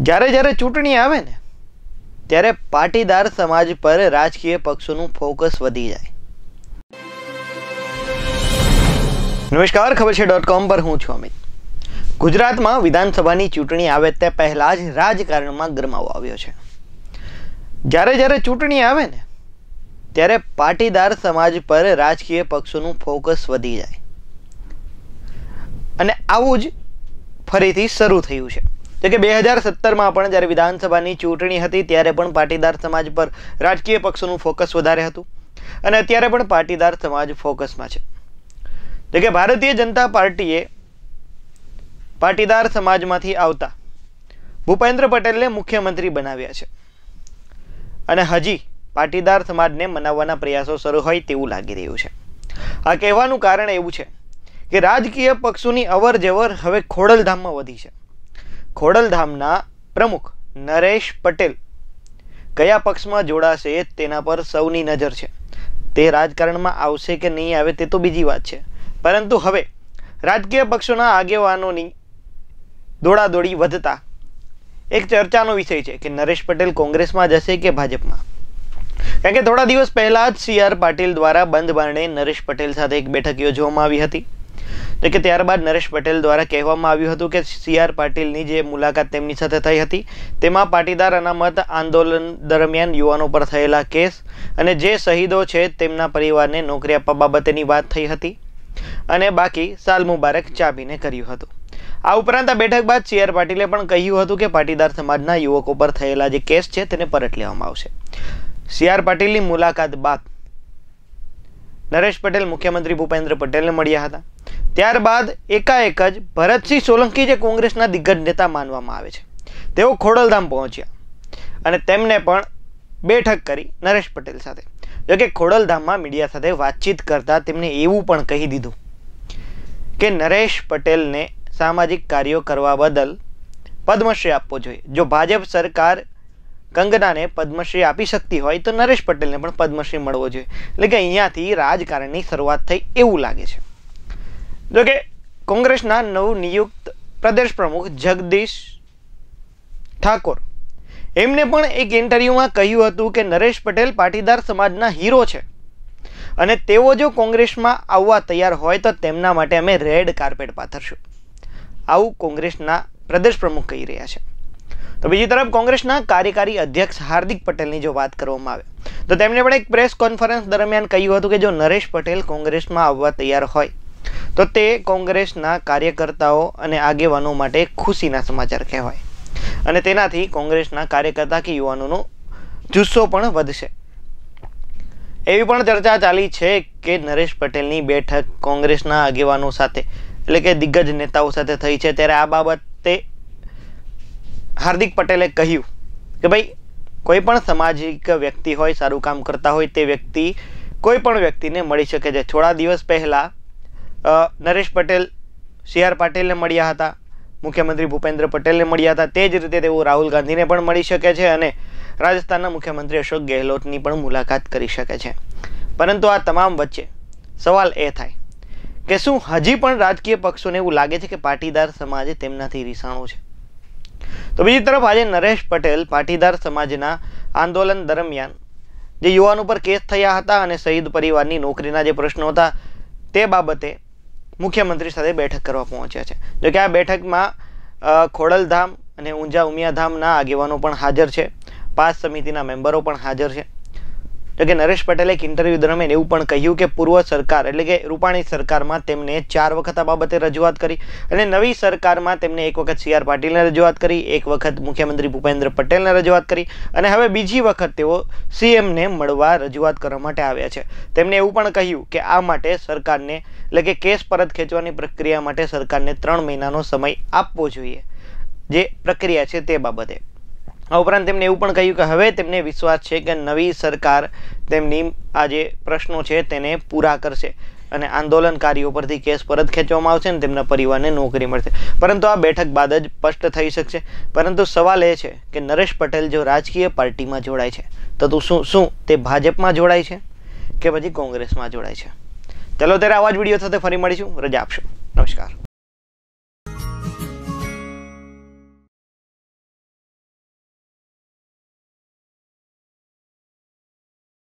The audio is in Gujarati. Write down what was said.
જ્યારે જ્યારે ચૂંટણી આવે ને, ત્યારે પાટીદાર સમાજ પર રાજકીય પક્ષોનું ફોકસ વધી જાય. નમસ્કાર, ખબર છે ડોટ કોમ પર હું છું અમિત. ગુજરાતમાં વિધાનસભાની ચૂંટણી આવે તે પહેલાં જ રાજકારણમાં ગરમાવો આવ્યો છે. જ્યારે જ્યારે ચૂંટણી આવે ને, ત્યારે પાટીદાર સમાજ પર રાજકીય પક્ષોનું ફોકસ વધી જાય. અને આવું જ ફરીથી શરૂ થયું છે. તો કે બે હજાર સત્તરમાં પણ જ્યારે વિધાનસભાની ચૂંટણી હતી, ત્યારે પણ પાટીદાર સમાજ પર રાજકીય પક્ષોનું ફોકસ વધારે હતું અને અત્યારે પણ પાટીદાર સમાજ ફોકસમાં છે. તો કે ભારતીય જનતા પાર્ટીએ પાટીદાર સમાજમાંથી આવતા ભૂપેન્દ્ર પટેલને મુખ્યમંત્રી બનાવ્યા છે. અને હજી પાટીદાર સમાજને મનાવવાના પ્રયાસો શરૂ હોય તેવું લાગી રહ્યું છે. આ કહેવાનું કારણ એવું છે કે રાજકીય પક્ષોની અવર જવર હવે ખોડલધામમાં વધી છે. ખોડલધામના પ્રમુખ નરેશ પટેલ કયા પક્ષમાં જોડાશે તેના પર સૌની નજર છે. તે રાજકારણમાં આવશે કે નહીં આવે તે તો બીજી વાત છે. પરંતુ હવે રાજકીય પક્ષોના આગેવાનોની દોડાદોડી વધતા એક ચર્ચાનો વિષય છે કે નરેશ પટેલ કોંગ્રેસમાં જશે કે ભાજપમાં? કારણ કે થોડા દિવસ પહેલાં જ સી આર પાટીલ દ્વારા બંધ બારણે નરેશ પટેલ સાથે એક બેઠક યોજવામાં આવી હતી. તો કે ત્યારબાદ નરેશ પટેલ દ્વારા કહેવામાં આવ્યું હતું કે સી આર પાટીલની જે મુલાકાત તેમની સાથે થઈ હતી, તેમાં પાટીદાર અનામત આંદોલન દરમિયાન યુવાનો પર થયેલા કેસ અને જે શહીદો છે તેમના પરિવારને નોકરી આપવા બાબતેની વાત થઈ હતી અને બાકી સાલ મુબારક ચાબીને કર્યું હતું. આ ઉપરાંત આ બેઠક બાદ સી આર પાટીલે પણ કહ્યું હતું કે પાટીદાર સમાજના યુવકો પર થયેલા જે કેસ છે તેને પરત લેવામાં આવશે. સી આર પાટીલની મુલાકાત બાદ નરેશ પટેલ, મુખ્યમંત્રી ભૂપેન્દ્ર પટેલને મળ્યા હતા. ત્યારબાદ એકાએક જ ભરતસિંહ સોલંકી જે કોંગ્રેસના દિગ્ગજ નેતા માનવામાં આવે છે, તેઓ ખોડલધામ પહોંચ્યા અને તેમને પણ બેઠક કરી નરેશ પટેલ સાથે. જોકે ખોડલધામમાં મીડિયા સાથે વાતચીત કરતા તેમણે એવું પણ કહી દીધું કે નરેશ પટેલને સામાજિક કાર્યો કરવા બદલ પદ્મશ્રી આપવો જોઈએ. જો ભાજપ સરકાર કંગનાને પદ્મશ્રી આપી શકતી હોય તો નરેશ પટેલને પણ પદ્મશ્રી મળવો જોઈએ. એટલે કે અહીંયાથી રાજકારણની શરૂઆત થઈ એવું લાગે છે. જોકે કોંગ્રેસના નવનિયુક્ત પ્રદેશ પ્રમુખ જગદીશ ઠાકોર. એમને પણ એક ઇન્ટરવ્યુમાં કહ્યું હતું કે નરેશ પટેલ પાટીદાર સમાજના હીરો છે અને તેઓ જો કોંગ્રેસમાં આવવા તૈયાર હોય તો તેમના માટે અમે રેડ કાર્પેટ પાથરશું. આવું કોંગ્રેસના પ્રદેશ પ્રમુખ કહી રહ્યા છે. તો બીજી તરફ કોંગ્રેસના કાર્યકારી અધ્યક્ષ હાર્દિક પટેલની જો વાત કરવામાં આવે, તો તેમણે પણ એક પ્રેસ કોન્ફરન્સ દરમિયાન કહ્યું હતું કે જો નરેશ પટેલ કોંગ્રેસમાં આવવા તૈયાર હોય તો તે કોંગ્રેસના કાર્યકર્તાઓ અને આગેવાનો માટે ખુશીના સમાચાર કહેવાય. અને તેનાથી કોંગ્રેસના કાર્યકર્તા કે યુવાનોનો જુસ્સો પણ વધશે. એવી પણ ચર્ચા ચાલી છે કે નરેશ પટેલની બેઠક કોંગ્રેસના આગેવાનો સાથે, એટલે કે દિગ્ગજ નેતાઓ સાથે થઈ છે ત્યારે આ બાબતે હાર્દિક પટેલે કહ્યું કે ભાઈ, કોઈ પણ સામાજિક વ્યક્તિ હોય, સારું કામ કરતા હોય તે વ્યક્તિ કોઈ પણ વ્યક્તિને મળી શકે છે. થોડા દિવસ પહેલાં નરેશ પટેલ, સી આર પાટીલને મળ્યા હતા. મુખ્યમંત્રી ભૂપેન્દ્ર પટેલને મળ્યા હતા. તે જ રીતે તેઓ રાહુલ ગાંધીને પણ મળી શકે છે અને રાજસ્થાનના મુખ્યમંત્રી અશોક ગેહલોતની પણ મુલાકાત કરી શકે છે. પરંતુ આ તમામ વચ્ચે સવાલ એ થાય કે શું હજી પણ રાજકીય પક્ષોને એવું લાગે છે કે પાટીદાર સમાજ તેમનાથી રીસાણો છે? તો બીજી તરફ આજે નરેશ પટેલ પાટીદાર સમાજના આંદોલન દરમિયાન જે યુવાનો ઉપર કેસ થયા હતા અને શહીદ પરિવારની નોકરીના જે પ્રશ્નો હતા તે બાબતે મુખ્યમંત્રી સાથે બેઠક કરવા પહોંચ્યા છે. જો કે આ બેઠકમાં ખોડલધામ અને ઊંઝા ઉમિયાધામના આગેવાનો પણ હાજર છે. પાસ સમિતિના મેમ્બરો પણ હાજર છે. જો કે નરેશ પટેલે એક ઇન્ટરવ્યૂ દરમિયાન એવું પણ કહ્યું કે પૂર્વ સરકાર એટલે કે રૂપાણી સરકારમાં તેમને ચાર વખત આ બાબતે રજૂઆત કરી અને નવી સરકારમાં તેમને એક વખત સી આર પાટીલને રજૂઆત કરી, એક વખત મુખ્યમંત્રી ભૂપેન્દ્ર પટેલને રજૂઆત કરી અને હવે બીજી વખત તેઓ સીએમને મળવા રજૂઆત કરવા માટે આવ્યા છે. તેમણે એવું પણ કહ્યું કે આ માટે સરકારને એટલે કે કેસ પરત ખેંચવાની પ્રક્રિયા માટે સરકારને ત્રણ મહિનાનો સમય આપવો જોઈએ. જે પ્રક્રિયા છે તે બાબતે. આ ઉપરાંત તેમણે એવું પણ કહ્યું કે હવે તેમને વિશ્વાસ છે કે નવી સરકાર તેમની આ જે પ્રશ્નો છે તેને પૂરા કરશે અને આંદોલનકારીઓ પરથી કેસ પરત ખેંચવામાં આવશે અને તેમના પરિવારને નોકરી મળશે. પરંતુ આ બેઠક બાદ જ સ્પષ્ટ થઈ શકશે. પરંતુ સવાલ એ છે કે નરેશ પટેલ જો રાજકીય પાર્ટીમાં જોડાય છે, તો તું શું શું તે ભાજપમાં જોડાય છે કે પછી કોંગ્રેસમાં જોડાય છે? ચલો ત્યારે આવા જ વીડિયો સાથે ફરી મળીશું. રજા આપશો. નમસ્કાર.